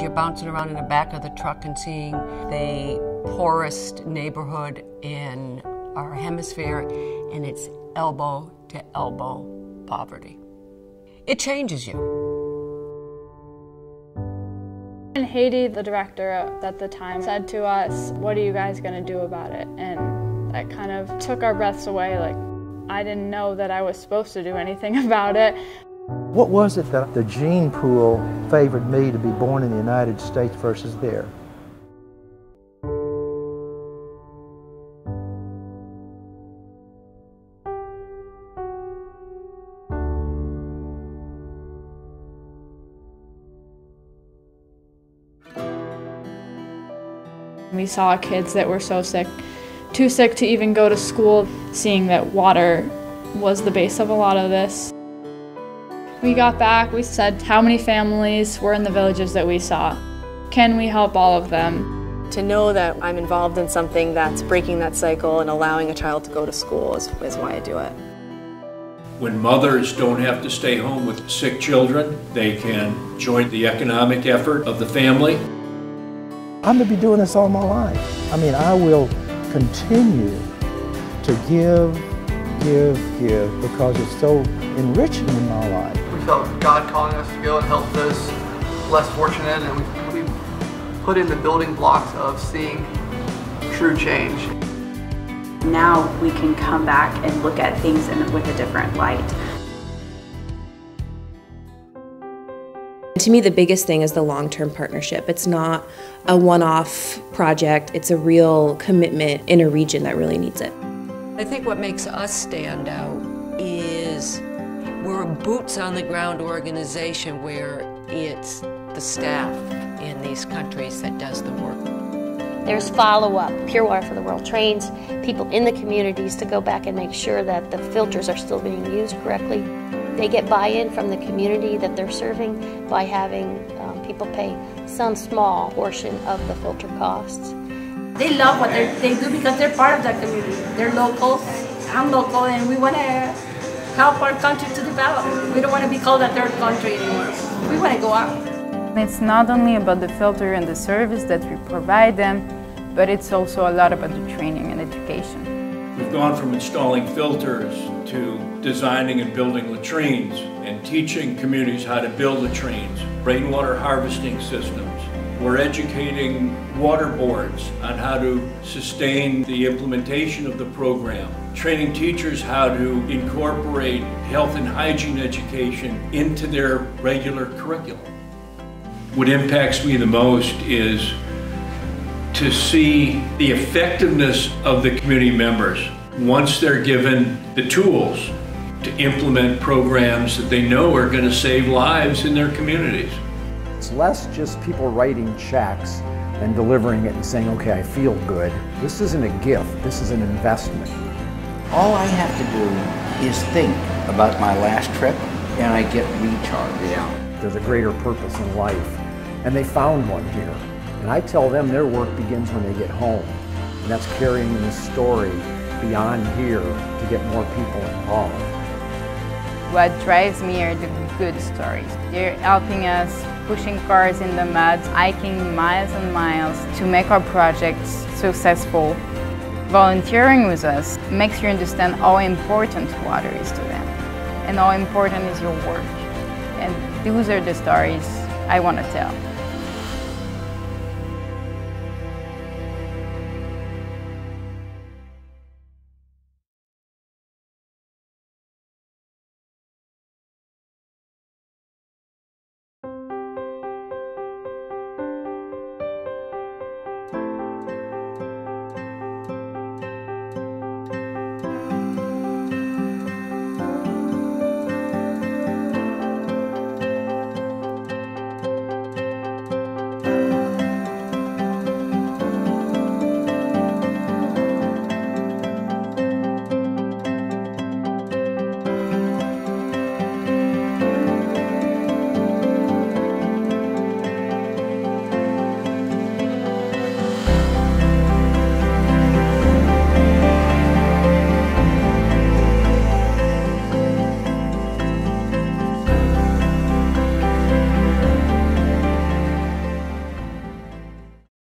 You're bouncing around in the back of the truck and seeing the poorest neighborhood in our hemisphere, and it's elbow to elbow poverty. It changes you. In Haiti, the director at the time said to us, What are you guys going to do about it? And that kind of took our breaths away. Like, I didn't know that I was supposed to do anything about it. What was it that the gene pool favored me to be born in the United States versus there? We saw kids that were so sick, too sick to even go to school, seeing that water was the base of a lot of this. We got back, we said how many families were in the villages that we saw. Can we help all of them? To know that I'm involved in something that's breaking that cycle and allowing a child to go to school is, is why I do it. When mothers don't have to stay home with sick children, they can join the economic effort of the family. I'm going to be doing this all my life. I mean, I will continue to give, give, give because it's so enriching in my life. We felt God calling us to go and help those less fortunate, and we, we put in the building blocks of seeing true change. Now we can come back and look at things in, with a different light. To me, the biggest thing is the long term partnership. It's not a one off project, it's a real commitment in a region that really needs it. I think what makes us stand out is we're a boots on the ground organization where it's the staff in these countries that does the work. There's follow up. Pure Water for the World trains people in the communities to go back and make sure that the filters are still being used correctly. They get buy in from the community that they're serving by having um, people pay some small portion of the filter costs. They love what they do because they're part of that community. They're local. I'm local, and we want to help our country to develop. We don't want to be called a third country anymore. We want to go out. It's not only about the filter and the service that we provide them, but it's also a lot about the training and education. We've gone from installing filters to designing and building latrines and teaching communities how to build latrines, rainwater harvesting systems. We're educating water boards on how to sustain the implementation of the program, training teachers how to incorporate health and hygiene education into their regular curriculum. What impacts me the most is to see the effectiveness of the community members once they're given the tools to implement programs that they know are going to save lives in their communities. It's less just people writing checks and delivering it and saying, okay, I feel good. This isn't a gift, this is an investment. All I have to do is think about my last trip and I get recharged. Yeah. There's a greater purpose in life, and they found one here. And I tell them their work begins when they get home. And that's carrying the story beyond here to get more people involved. What drives me are the good stories. They're helping us pushing cars in the mud, hiking miles and miles to make our projects successful. Volunteering with us makes you understand how important water is to them and how important is your work. And those are the stories I want to tell.